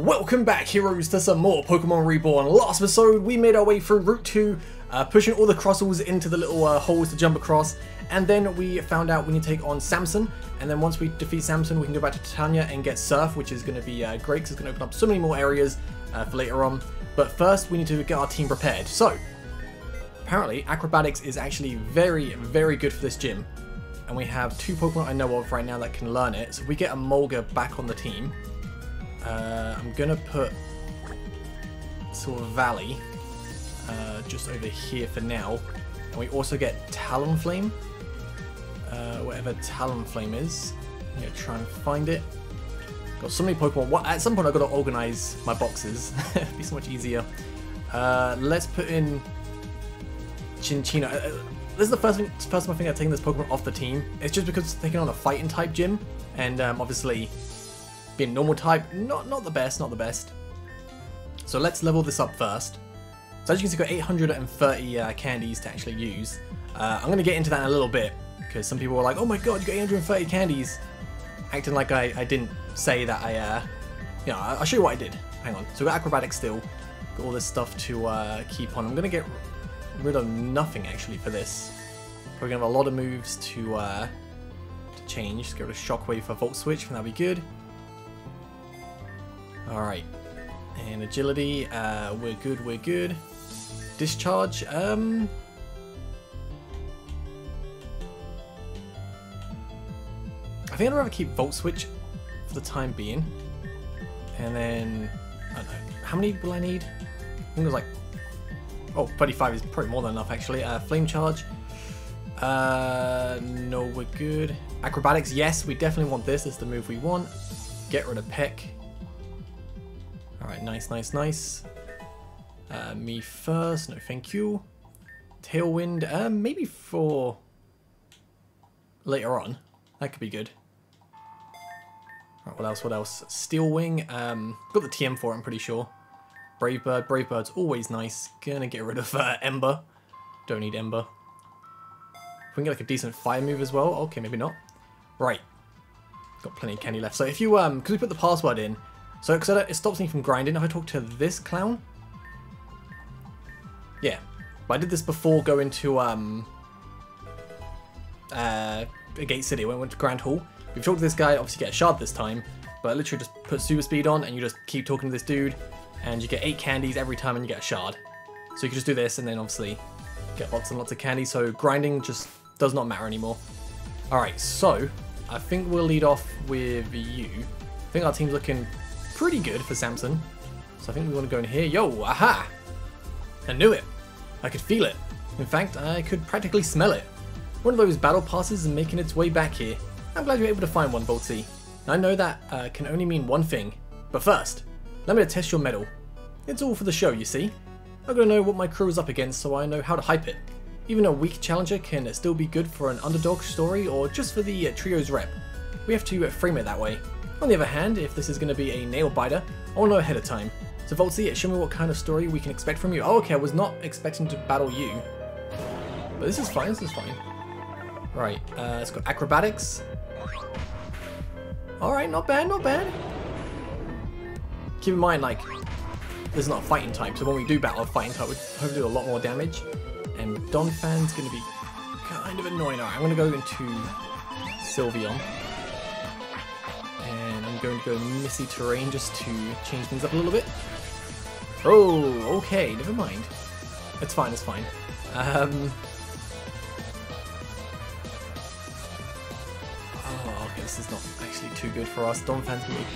Welcome back, heroes, to some more Pokemon Reborn. Last episode, we made our way through Route 2, uh, pushing all the Crustles into the little uh, holes to jump across, and then we found out we need to take on Samson, and then once we defeat Samson, we can go back to Titania and get Surf, which is going to be uh, great, because it's going to open up so many more areas uh, for later on. But first, we need to get our team prepared. So, apparently, Acrobatics is actually very, very good for this gym, and we have two Pokemon I know of right now that can learn it, so if we get a Molga back on the team, uh, I'm gonna put of Valley uh, just over here for now. And we also get Talonflame, uh, whatever Talonflame is. I'm gonna try and find it. Got so many Pokemon. What, at some point I've got to organize my boxes. It'd be so much easier. Uh, let's put in Cinccino. Uh, this is the first, thing, first time I think I've taken this Pokemon off the team. It's just because it's taking on a fighting type gym. And um, obviously being normal type, not, not the best, not the best. So let's level this up first. So as you can see, got 830 uh, candies to actually use. Uh, I'm going to get into that in a little bit, because some people were like, oh my god, you got 830 candies. Acting like I, I didn't say that I, uh, you know, I'll show you what I did. Hang on. So we got acrobatics still. Got all this stuff to uh, keep on. I'm going to get rid of nothing actually for this. We're going to have a lot of moves to, uh, to change. Just get rid of Shockwave for Volt Switch, and that'll be good. Alright. And agility, uh, we're good, we're good. Discharge, um... I think I'd rather keep Volt Switch for the time being. And then, I don't know, how many will I need? I think it was like, oh, 35 is probably more than enough actually. Uh, Flame Charge, uh, no, we're good. Acrobatics, yes, we definitely want this. Is the move we want. Get rid of Peck. Alright, nice, nice, nice. Uh, me first, no thank you. Tailwind, uh, maybe for later on. That could be good. Right, what else, what else? Steel Wing, um, got the TM for it, I'm pretty sure. Brave Bird, Brave Bird's always nice. Gonna get rid of uh, Ember. Don't need Ember. If we can get like a decent fire move as well, okay, maybe not. Right. Got plenty of candy left. So if you, um, because we put the password in, so, because it stops me from grinding if I talk to this clown. Yeah. But I did this before going to, um... Uh, Gate City, when I went to Grand Hall. If you talk to this guy, obviously get a shard this time, but literally just put super speed on and you just keep talking to this dude, and you get 8 candies every time and you get a shard. So you can just do this and then obviously get lots and lots of candy, so grinding just does not matter anymore. Alright, so I think we'll lead off with you. I think our team's looking pretty good for Samson. So I think we want to go in here. Yo, aha! I knew it. I could feel it. In fact, I could practically smell it. One of those battle passes is making its way back here. I'm glad you're able to find one, Voltsy. I know that uh, can only mean one thing. But first, let me test your mettle. It's all for the show, you see. I'm gonna know what my crew is up against so I know how to hype it. Even a weak challenger can still be good for an underdog story or just for the uh, trio's rep. We have to uh, frame it that way. On the other hand, if this is going to be a nail biter, I want to know ahead of time. So Voltsy, show me what kind of story we can expect from you. Oh, okay, I was not expecting to battle you. But this is fine, this is fine. Right, uh, it's got acrobatics. Alright, not bad, not bad. Keep in mind, like, this is not a fighting type, so when we do battle a fighting type, we hopefully do a lot more damage. And Donphan's going to be kind of annoying. Alright, I'm going to go into Sylveon going to go Misty Terrain just to change things up a little bit. Oh, okay, never mind. It's fine, it's fine. Um, oh, okay, this is not actually too good for us. Don be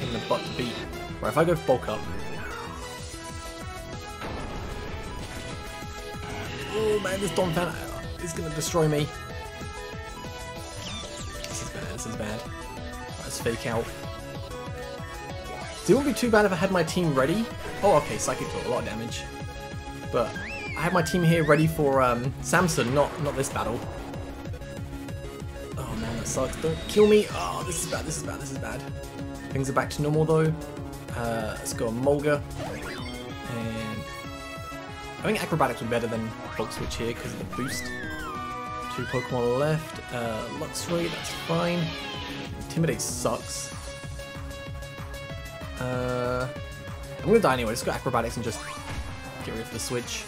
in the butt beat. Right, if I go bulk up. Oh man, this Donphan is going to destroy me. This is bad, this is bad. Let's fake out. It wouldn't be too bad if I had my team ready. Oh, okay, Psychic took a lot of damage. But I had my team here ready for um, Samson, not, not this battle. Oh man, that sucks. Don't kill me. Oh, this is bad, this is bad, this is bad. Things are back to normal though. Uh, let's go Molga. And I think Acrobatics be better than Volt Switch here because of the boost. Two Pokemon left. Uh, Luxray, that's fine. Intimidate sucks. Uh, I'm gonna die anyway. Let's go acrobatics and just get rid of the switch.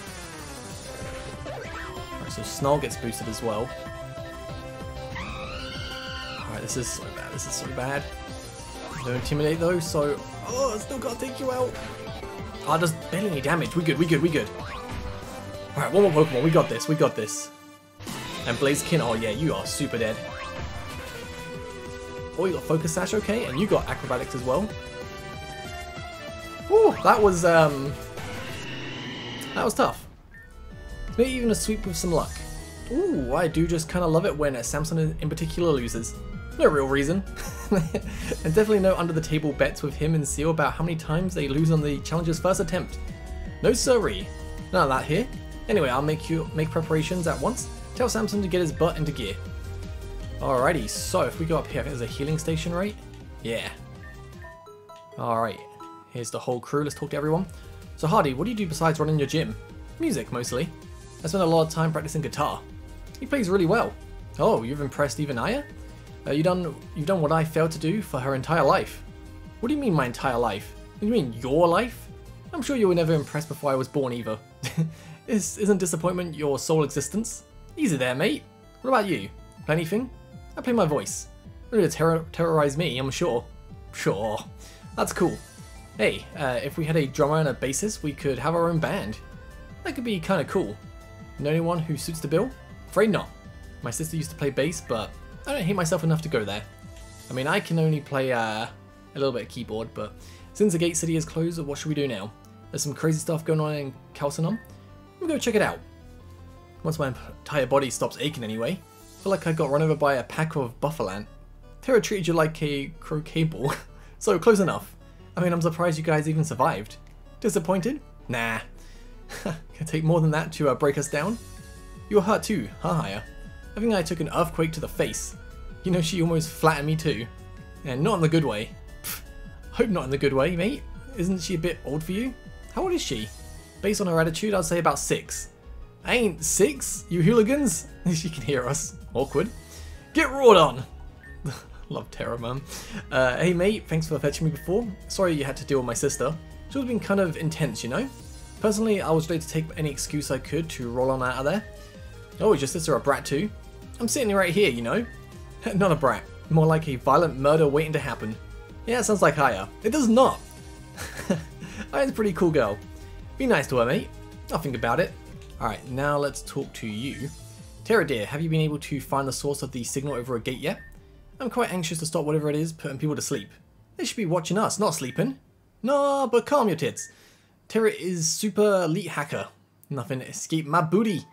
Alright, so Snarl gets boosted as well. Alright, this is so bad. This is so bad. No intimidate though, so oh, I still gotta take you out. Ah, oh, does barely any damage. We good. We good. We good. All right, one more Pokemon. We got this. We got this. And Blaziken. Oh yeah, you are super dead. Oh, you got Focus Sash, okay, and you got Acrobatics as well. Whew, that was um, that was tough. Maybe even a sweep with some luck. Ooh, I do just kind of love it when a Samson in particular loses. No real reason. and definitely no under the table bets with him and Ciel about how many times they lose on the challenger's first attempt. No siree. None of that here. Anyway, I'll make you make preparations at once. Tell Samson to get his butt into gear. Alrighty, so if we go up here, there's a healing station, right? Yeah. Alright, here's the whole crew. Let's talk to everyone. So Hardy, what do you do besides running your gym? Music, mostly. I spend a lot of time practicing guitar. He plays really well. Oh, you've impressed even Aya? Uh, you done, you've done what I failed to do for her entire life. What do you mean my entire life? You mean your life? I'm sure you were never impressed before I was born either. Is, isn't disappointment your sole existence? Easy there, mate. What about you? Anything? I play my voice. To terror terrorize me, I'm sure. Sure. That's cool. Hey, uh, if we had a drummer and a bassist, we could have our own band. That could be kinda cool. Know anyone who suits the bill? Afraid not. My sister used to play bass, but I don't hate myself enough to go there. I mean, I can only play uh, a little bit of keyboard, but since the gate city is closed, what should we do now? There's some crazy stuff going on in Calcenon. We'll go check it out. Once my entire body stops aching anyway. I feel like I got run over by a pack of Bouffalant. Terra treated you like a croquet ball. so, close enough. I mean, I'm surprised you guys even survived. Disappointed? Nah. Can take more than that to uh, break us down? You were hurt too, huh, Haya? I think I took an earthquake to the face. You know, she almost flattened me too. And not in the good way. Pfft, hope not in the good way, mate. Isn't she a bit old for you? How old is she? Based on her attitude, I'd say about six. I ain't six, you hooligans. she can hear us. Awkward. Get roared on. Love Terra, man. Uh, hey, mate, thanks for fetching me before. Sorry you had to deal with my sister. She was being kind of intense, you know? Personally, I was ready to take any excuse I could to roll on out of there. Oh, is your sister a brat too? I'm sitting right here, you know? not a brat. More like a violent murder waiting to happen. Yeah, it sounds like Haya. It does not. Haya's a pretty cool girl. Be nice to her, mate. I'll think about it. Alright, now let's talk to you. Terra dear, have you been able to find the source of the signal over Agate yet? I'm quite anxious to stop whatever it is putting people to sleep. They should be watching us, not sleeping. Nah, but calm your tits. Terra is super elite hacker. Nothing escape my booty.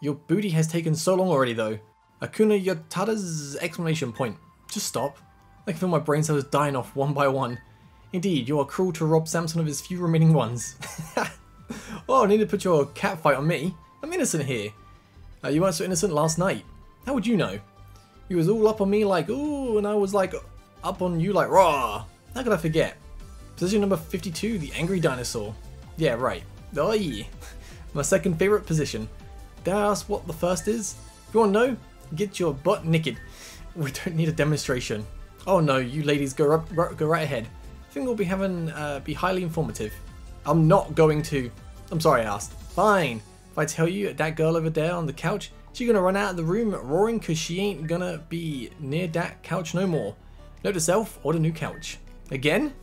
Your booty has taken so long already though. Akuna Yatada's exclamation point. Just stop. I can feel my brain cells dying off one by one. Indeed, you are cruel to rob Samson of his few remaining ones. oh, I need to put your cat fight on me. I'm innocent here. Uh, you weren't so innocent last night. How would you know? You was all up on me like, ooh, and I was like, up on you like, raw. How could I forget? Position number 52, the angry dinosaur. Yeah, right. Oh yeah. My second favorite position. Dare I ask what the first is? If you want to know, get your butt naked. We don't need a demonstration. Oh no, you ladies go right, go right ahead. I think we'll be having uh, be highly informative. I'm not going to. I'm sorry, I asked. Fine. If I tell you that girl over there on the couch, she gonna run out of the room roaring cause she ain't gonna be near that couch no more. Note to self, order new couch. Again?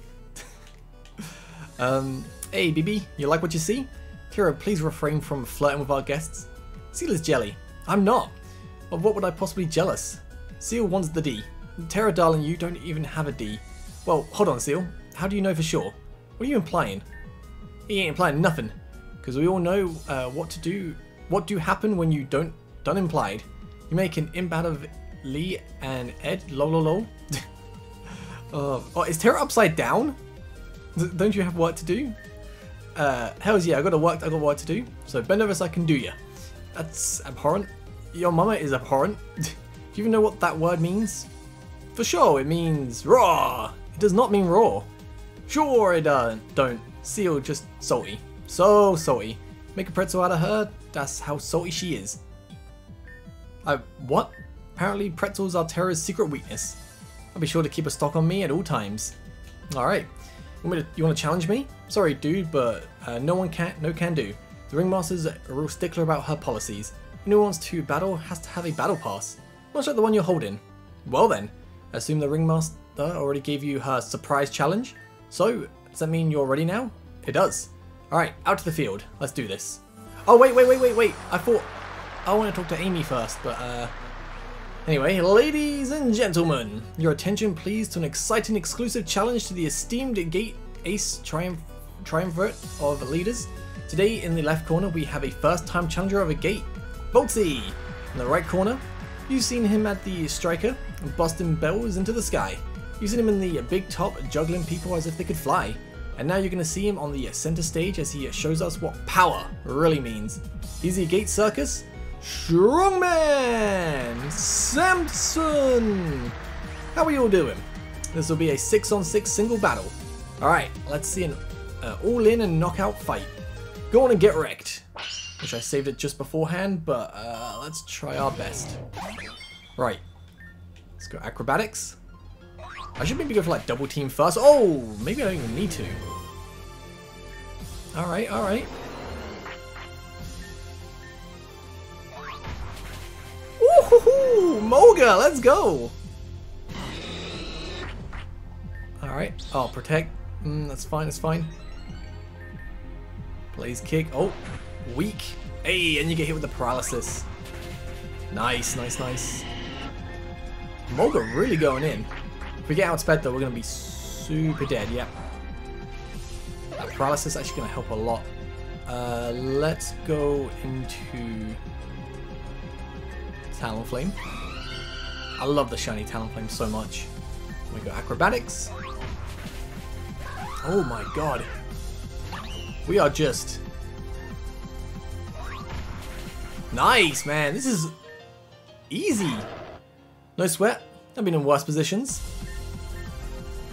um, hey BB, you like what you see? Kira, please refrain from flirting with our guests. Ciel is jelly. I'm not. Of what would I possibly jealous? Ciel wants the D. Terra darling, you don't even have a D. Well, hold on Ciel. How do you know for sure? What are you implying? He ain't implying nothing. Because we all know uh, what to do. What do happen when you don't done implied? You make an imp out of Lee and Ed. Lol lol lol. uh, oh, is Terra upside down? Don't you have work to do? Uh, hells yeah, I got a work. I got work to do. So bend over so I can do ya. That's abhorrent. Your mama is abhorrent. Do you even know what that word means? For sure, it means raw. It does not mean raw. Sure, it uh, don't. Ciel just salty. So salty. Make a pretzel out of her, that's how salty she is. I, what? Apparently pretzels are Terra's secret weakness. I'll be sure to keep a stock on me at all times. Alright. To, you want to challenge me? Sorry, dude, but uh, no one can, no can do. The Ringmaster's a real stickler about her policies. Anyone who wants to battle has to have a battle pass, much like the one you're holding. Well then, assume the Ringmaster already gave you her surprise challenge. So, does that mean you're ready now? It does. Alright, out to the field. Let's do this. Oh, wait, wait, wait, wait, wait. I thought I want to talk to Amy first, but uh... Anyway, ladies and gentlemen, your attention please to an exciting exclusive challenge to the esteemed Gate Ace Triumph Triumvirate of Leaders. Today in the left corner we have a first time challenger of a gate, Voltsy. In the right corner, you've seen him at the striker, busting bells into the sky. You've seen him in the big top juggling people as if they could fly. And now you're going to see him on the center stage as he shows us what power really means. He's the Gate Circus, Strongman Samson! How are you all doing? This will be a 6 on 6 single battle. Alright, let's see an uh, all in and knockout fight. Go on and get wrecked. Wish I saved it just beforehand, but uh, let's try our best. Right. Let's go acrobatics. I should maybe go for like double team first. Oh, maybe I don't even need to. Alright, alright. Woohoo! Moga, let's go! Alright. Oh, protect. Mm, that's fine, that's fine. Blaze kick. Oh, weak. Hey, and you get hit with the paralysis. Nice, nice, nice. Moga really going in. If we get outsped though, we're going to be super dead, yep. That paralysis is actually going to help a lot. Uh, let's go into Talonflame. I love the shiny Talonflame so much. We got acrobatics. Oh my god. We are just... Nice, man. This is easy. No sweat. I've been in worse positions.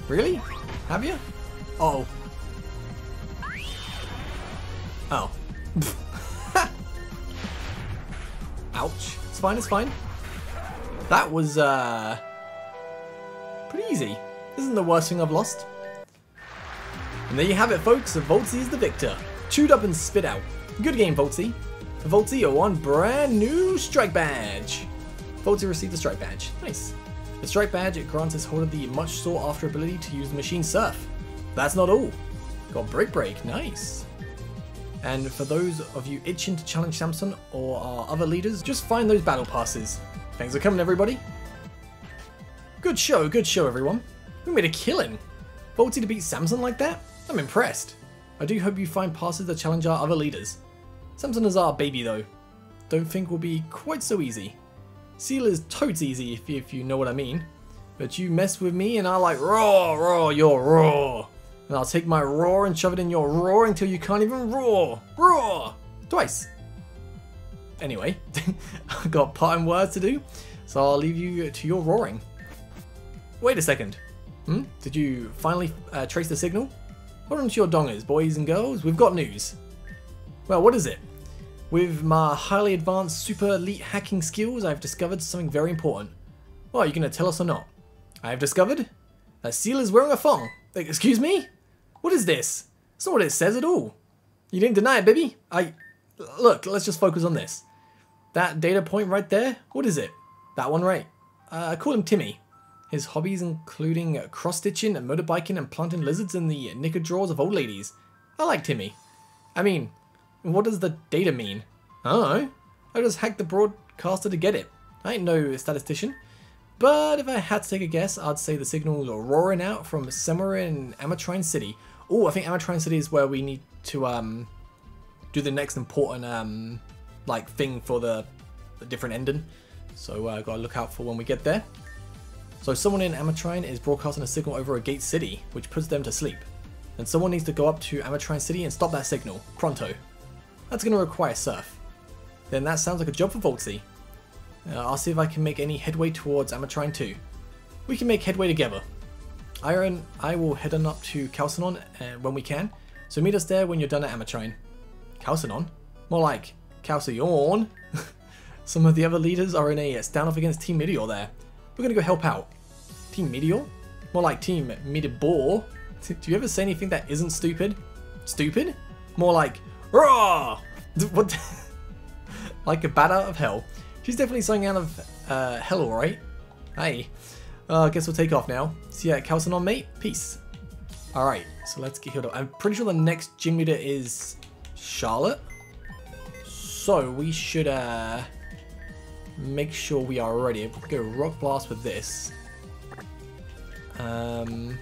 Really? Have you? Uh oh. Oh. Fine, it's fine. That was, uh... Pretty easy. Isn't the worst thing I've lost. And there you have it, folks. Voltsy is the victor. Chewed up and spit out. Good game, Voltsy. Voltsy, won brand new strike badge. Voltsy received the strike badge. Nice. The strike badge it grants its holder the much sought after ability to use the machine surf. That's not all. Got break break. Nice. And for those of you itching to challenge Samson or our other leaders, just find those battle passes. Thanks for coming everybody. Good show, good show everyone. We made a killing. Voltsy to beat Samson like that? I'm impressed. I do hope you find passes that challenge our other leaders. Samson is our baby though. Don't think will be quite so easy. Ciel is totes easy if, if you know what I mean. But you mess with me and I like raw, raw, you're raw. And I'll take my roar and shove it in your roar until you can't even roar. Roar! Twice. Anyway, I've got parting words to do, so I'll leave you to your roaring. Wait a second. Hmm? Did you finally uh, trace the signal? Hold on to your dongers, boys and girls. We've got news. Well, what is it? With my highly advanced super elite hacking skills, I've discovered something very important. Well, are you going to tell us or not? I have discovered that Ciel is wearing a thong. Excuse me? What is this? It's not what it says at all. You didn't deny it, baby. I... Look, let's just focus on this. That data point right there, what is it? That one right. Uh, I call him Timmy. His hobbies including cross-stitching, and motorbiking, and planting lizards in the knicker drawers of old ladies. I like Timmy. I mean, what does the data mean? I don't know. I just hacked the broadcaster to get it. I ain't no statistician. But if I had to take a guess, I'd say the signals are roaring out from somewhere in Ametrine City, Oh, I think Ametrine City is where we need to um, do the next important um, like thing for the, the different ending. So uh, gotta look out for when we get there. So someone in Ametrine is broadcasting a signal over Agate city, which puts them to sleep. And someone needs to go up to Ametrine City and stop that signal, pronto. That's going to require surf. Then that sounds like a job for Voltsy. Uh, I'll see if I can make any headway towards Ametrine 2. We can make headway together. Iron, I will head on up to Calcenon uh, when we can, so meet us there when you're done at Ametrine. Calcenon? More like Calcion. Some of the other leaders are in a standoff against Team Meteor there. We're gonna go help out. Team Meteor? More like Team Meteor. Do you ever say anything that isn't stupid? Stupid? More like, raw! What? like a bat out of hell. She's definitely something out of uh, hell, alright? Hey. Uh, I guess we'll take off now. See ya, Calcinon, mate. Peace. Alright, so let's get healed up. I'm pretty sure the next gym leader is Charlotte. So we should uh, make sure we are ready. We'll go Rock Blast with this. Um,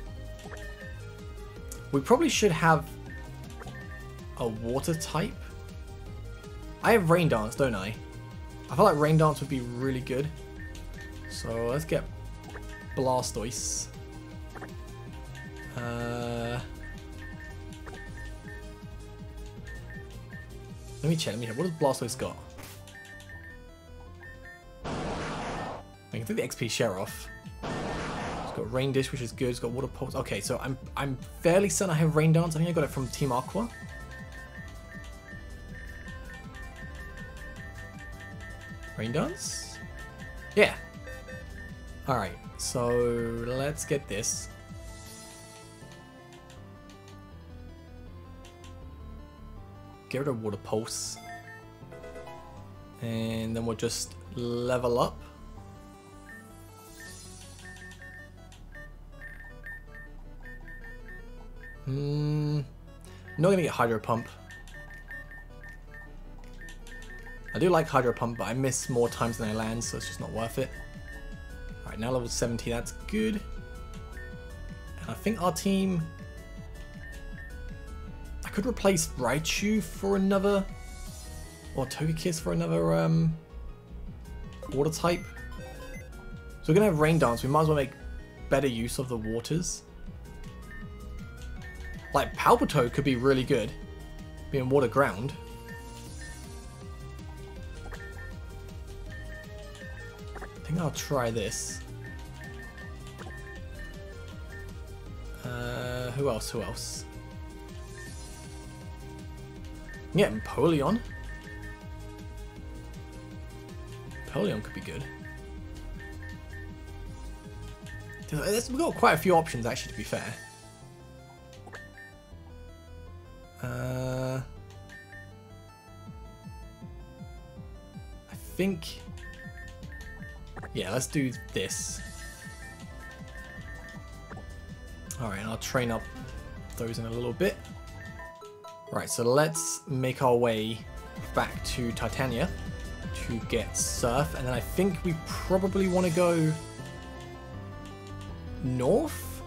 we probably should have a water type. I have Rain Dance, don't I? I feel like Rain Dance would be really good. So let's get Blastoise. Uh, let me check, let me check. What does Blastoise got? I can take the XP share off. It's got Rain Dish, which is good. It's got Water Pulse. Okay, so I'm I'm fairly certain I have Rain Dance. I think I got it from Team Aqua. Rain Dance? Yeah. Alright, so let's get this. Get rid of Water Pulse. And then we'll just level up. Hmm. Not gonna get Hydro Pump. I do like Hydro Pump, but I miss more times than I land, so it's just not worth it. Alright, now level 70, that's good. And I think our team... I could replace Raichu for another... Or Togekiss for another um, water type. So we're going to have Rain Dance, we might as well make better use of the waters. Like, Palpitoad could be really good, being water ground. I think I'll try this. Who else? Who else? Yeah, Empoleon. Empoleon could be good. We've got quite a few options, actually, to be fair. Uh, I think... Yeah, let's do this. Alright, I'll train up those in a little bit. Right, so let's make our way back to Titania to get Surf, and then I think we probably want to go north?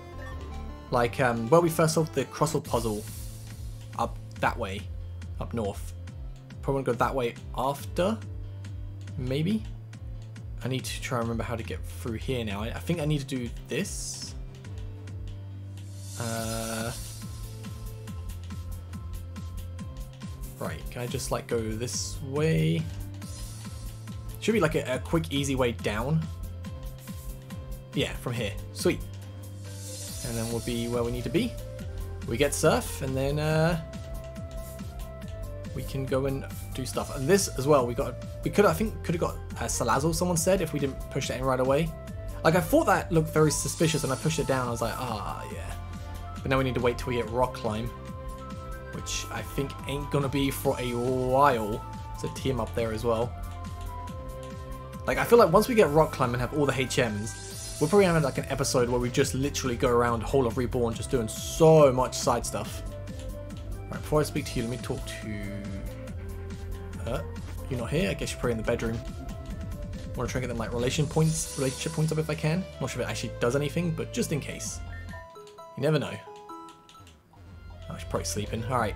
Like, um, where we first solved the Crustle puzzle up that way, up north. Probably go that way after, maybe? I need to try and remember how to get through here now. I, I think I need to do this. Uh, right, can I just like go this way? Should be like a, a quick, easy way down. Yeah, from here. Sweet. And then we'll be where we need to be. We get surf, and then uh, we can go and do stuff. And this as well, we got we could I think could have got uh, Salazzle. Someone said if we didn't push that in right away. Like I thought that looked very suspicious, and I pushed it down. I was like, ah, yeah. But now we need to wait till we get rock climb, which I think ain't gonna be for a while. A team up there as well. Like I feel like once we get rock climb and have all the HMs, we're probably gonna have like an episode where we just literally go around Whole of Reborn just doing so much side stuff. Right, before I speak to you, let me talk to... Uh, you're not here? I guess you're probably in the bedroom. I want to try and get them like relation points, relationship points up if I can. Not sure if it actually does anything, but just in case. You never know. Oh, she's probably sleeping. Alright.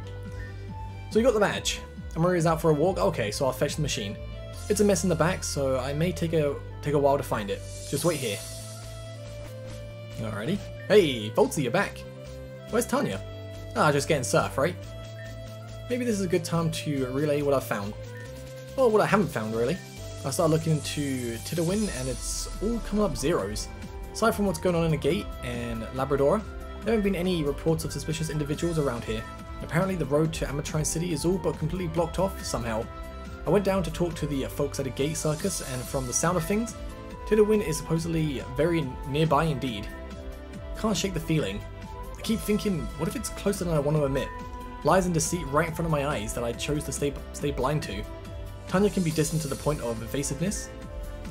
So you got the badge. Amaria's out for a walk. Okay, so I'll fetch the machine. It's a mess in the back, so I may take a take a while to find it. Just wait here. Alrighty. Hey, Voltsy, you're back. Where's Tanya? Ah, just getting surf, right? Maybe this is a good time to relay what I've found. Or what I haven't found, really. I started looking into Titterwin, and it's all coming up zeros. Aside from what's going on in the gate and Labrador, there haven't been any reports of suspicious individuals around here. Apparently the road to Ametrine City is all but completely blocked off somehow. I went down to talk to the uh, folks at Agate circus, and from the sound of things, Titterwin is supposedly very nearby indeed. Can't shake the feeling. I keep thinking, what if it's closer than I want to admit? Lies and deceit right in front of my eyes that I chose to stay, stay blind to. Tanya can be distant to the point of evasiveness.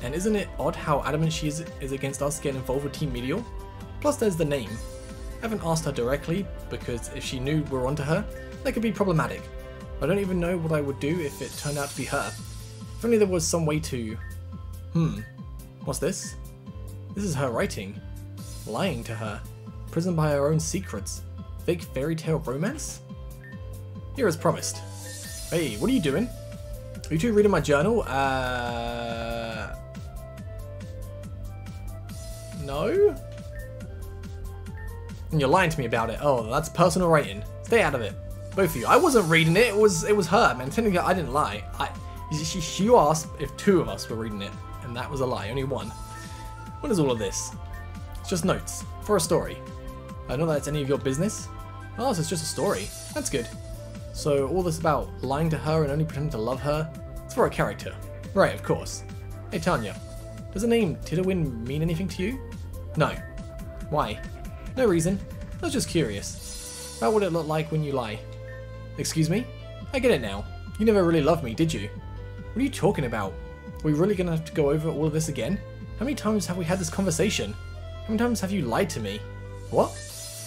And isn't it odd how adamant she is, is against us getting involved with Team Meteor? Plus there's the name. I haven't asked her directly, because if she knew we're onto her, that could be problematic. I don't even know what I would do if it turned out to be her. If only there was some way to... Hmm. What's this? This is her writing. Lying to her. Prisoned by her own secrets. Fake fairy tale romance? Here as promised. Hey, what are you doing? Are you two reading my journal? Uh... No? And you're lying to me about it. Oh, that's personal writing. Stay out of it. Both of you. I wasn't reading it. It was it was her, man. Technically, I didn't lie. I she, she asked if two of us were reading it, and that was a lie. Only one. What is all of this? It's just notes for a story. I don't know that's any of your business. Oh, so it's just a story. That's good. So all this about lying to her and only pretending to love her, it's for a character. Right, of course. Hey Tanya, does the name Tidowin mean anything to you? No. Why? No reason. I was just curious. How would it look like when you lie? Excuse me? I get it now. You never really loved me, did you? What are you talking about? Are we really gonna have to go over all of this again? How many times have we had this conversation? How many times have you lied to me? What?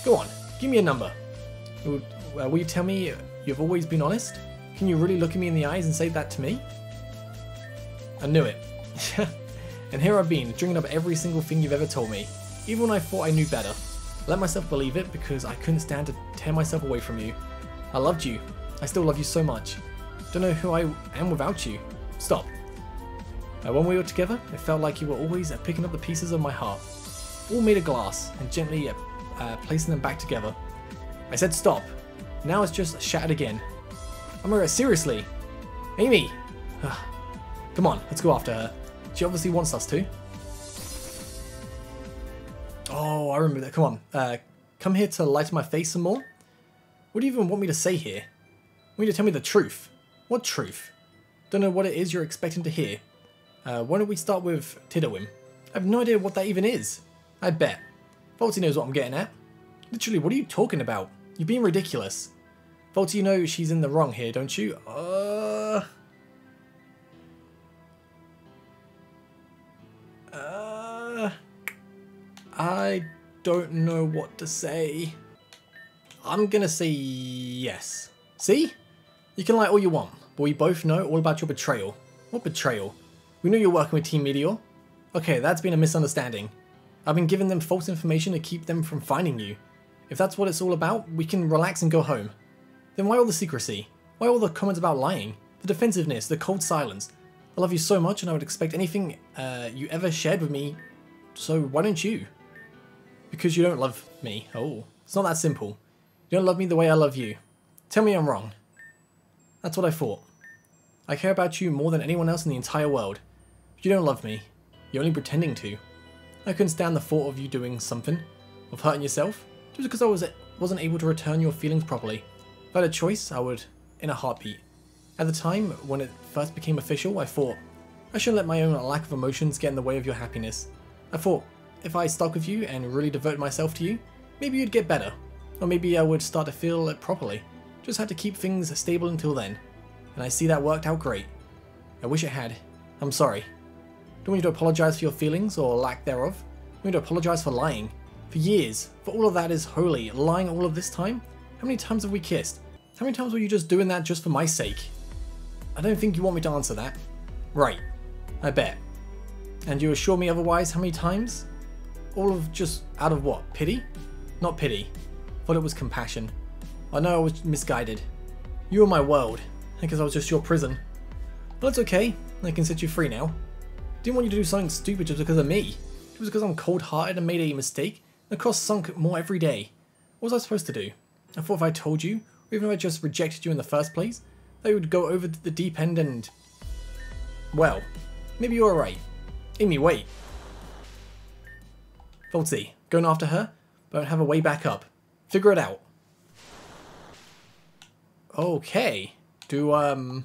Go on, give me a number. Will, uh, will you tell me you've always been honest? Can you really look at me in the eyes and say that to me? I knew it. and here I've been, drinking up every single thing you've ever told me, even when I thought I knew better. Let myself believe it because I couldn't stand to tear myself away from you. I loved you. I still love you so much. Don't know who I am without you. Stop. Uh, when we were together, it felt like you were always uh, picking up the pieces of my heart, all made of glass, and gently uh, uh placing them back together. I said stop. Now it's just shattered again. Amira, seriously. Amy! Come on, let's go after her. She obviously wants us to. Oh, I remember that. Come on. Uh, come here to light my face some more? What do you even want me to say here? You want me to tell me the truth? What truth? Don't know what it is you're expecting to hear. Uh, why don't we start with Tidowim? I have no idea what that even is. I bet. Volty knows what I'm getting at. Literally, what are you talking about? You're being ridiculous. Volty, you know she's in the wrong here, don't you? Uh... Uh... I don't know what to say. I'm gonna say yes. See? You can lie all you want, but we both know all about your betrayal. What betrayal? We know you're working with Team Meteor. Okay, that's been a misunderstanding. I've been giving them false information to keep them from finding you. If that's what it's all about, we can relax and go home. Then why all the secrecy? Why all the comments about lying? The defensiveness, the cold silence? I love you so much and I would expect anything uh, you ever shared with me, so why don't you? Because you don't love me. Oh, it's not that simple. You don't love me the way I love you. Tell me I'm wrong. That's what I thought. I care about you more than anyone else in the entire world. But you don't love me. You're only pretending to. I couldn't stand the thought of you doing something, of hurting yourself, just because I was, wasn't able to return your feelings properly. If I had a choice, I would, in a heartbeat. At the time, when it first became official, I thought, I shouldn't let my own lack of emotions get in the way of your happiness. I thought, if I stuck with you and really devoted myself to you, maybe you'd get better. Or maybe I would start to feel it properly. Just had to keep things stable until then. And I see that worked out great. I wish it had. I'm sorry. Don't you to apologise for your feelings or lack thereof. I want you to apologise for lying. For years. For all of that is holy. Lying all of this time? How many times have we kissed? How many times were you just doing that just for my sake? I don't think you want me to answer that. Right. I bet. And you assure me otherwise how many times? All of just out of what? Pity? Not pity thought it was compassion. I know I was misguided. You were my world, because I was just your prison. But it's okay, I can set you free now. Didn't want you to do something stupid just because of me. It was because I'm cold-hearted and made a mistake, the cost sunk more every day. What was I supposed to do? I thought if I told you, or even if I just rejected you in the first place, they would go over the deep end and... Well, maybe you're right. Amy, wait. Volty, going after her, but I have a way back up. Figure it out. Okay. Do, um...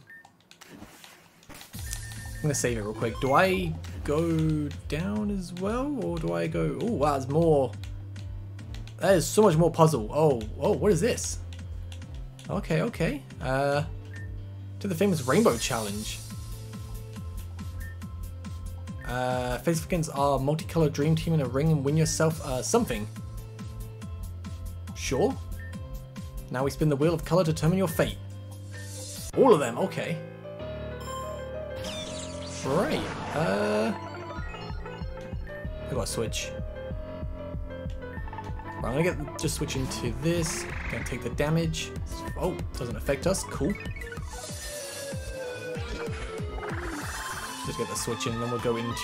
I'm gonna save it real quick. Do I go down as well? Or do I go... Oh, wow, there's more... That is so much more puzzle. Oh, oh, what is this? Okay, okay. Uh, to the famous Rainbow Challenge. Uh, face against our multicolored dream team in a ring and win yourself uh, something. Sure. Now we spin the wheel of color to determine your fate. All of them, okay. Right. Uh, I got to switch. Right, I'm gonna get just switch into this. Gonna take the damage. Oh, doesn't affect us. Cool. Just get the switch in, and then we'll go into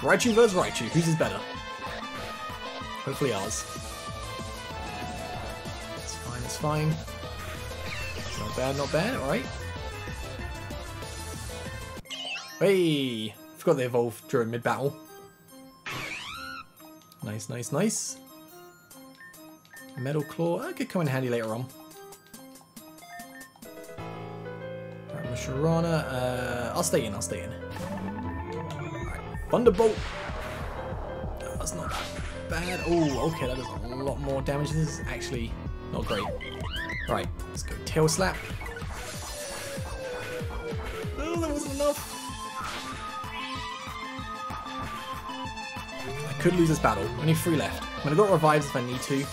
Raichu versus Raichu. Whose is better? Hopefully ours. It's fine. It's fine. Not bad. Not bad. All right. Hey! Forgot they evolved during mid-battle. Nice, nice, nice. Metal Claw, that could come in handy later on. Right, uh, I'll stay in, I'll stay in. Right, Thunderbolt. Oh, that's not that bad. Oh, okay, that does a lot more damage. This is actually not great. Right, let's go Tail Slap. Oh, that wasn't enough. I could lose this battle. Only three left. I'm gonna go revives if I need to.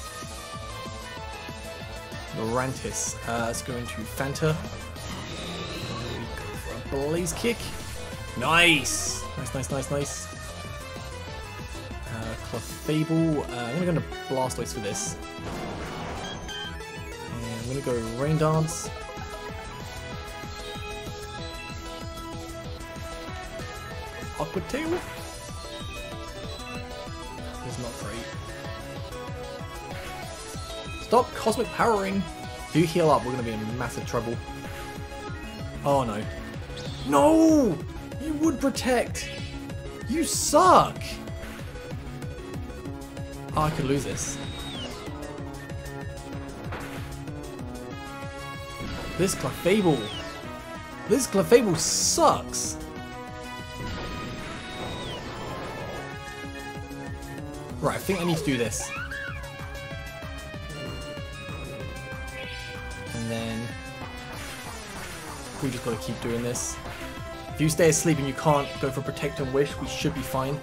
Lurantis. Uh, let's go into Fanta. Blaze Kick. Nice! Nice, nice, nice, nice. Uh, Clefable. Uh, I'm gonna go into Blastoise for this. And I'm gonna go Rain Dance. Aqua Tail is not great. Stop cosmic powering! You heal up, we're going to be in massive trouble. Oh no. No! You would protect! You suck! Oh, I could lose this. This Clefable. This Clefable sucks! Right, I think I need to do this. And then... We just gotta keep doing this. If you stay asleep and you can't go for Protect and Wish, we should be fine.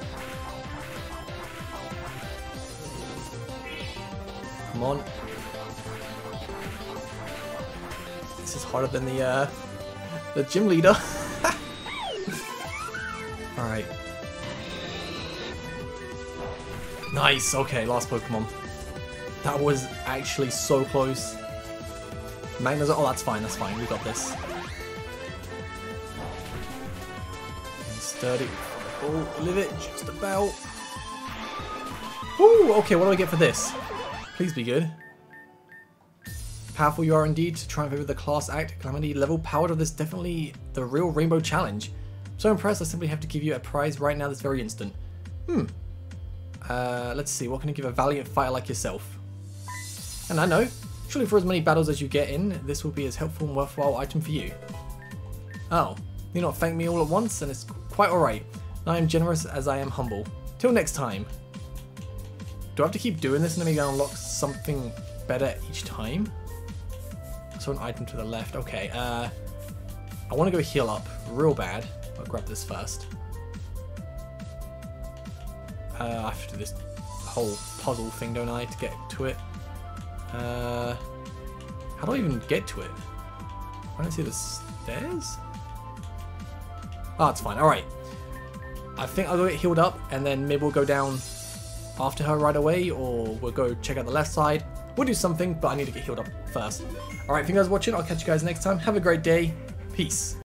Come on. This is harder than the, uh, the gym leader. Alright. Nice, okay, last Pokemon. That was actually so close. Magna's, oh that's fine, that's fine, we got this. And sturdy. Oh, live it, just about. Ooh, okay, what do I get for this? Please be good. Powerful you are indeed to triumph over the class act, calamity level powered of this definitely the real rainbow challenge. So impressed I simply have to give you a prize right now this very instant. Hmm, uh, let's see, what can I give a valiant fighter like yourself? And I know, surely for as many battles as you get in, this will be as helpful and worthwhile item for you. Oh, you not thank me all at once, and it's quite alright. I am generous as I am humble. Till next time. Do I have to keep doing this and then maybe unlock something better each time? So an item to the left, okay. Uh, I want to go heal up real bad. I'll grab this first. Uh, I have to do this whole puzzle thing, don't I, to get to it? Uh, how do I even get to it? I don't see the stairs? Oh, it's fine. Alright. I think I'll go get healed up, and then maybe we'll go down after her right away, or we'll go check out the left side. We'll do something, but I need to get healed up first. Alright, thank you guys for watching. I'll catch you guys next time. Have a great day. Peace.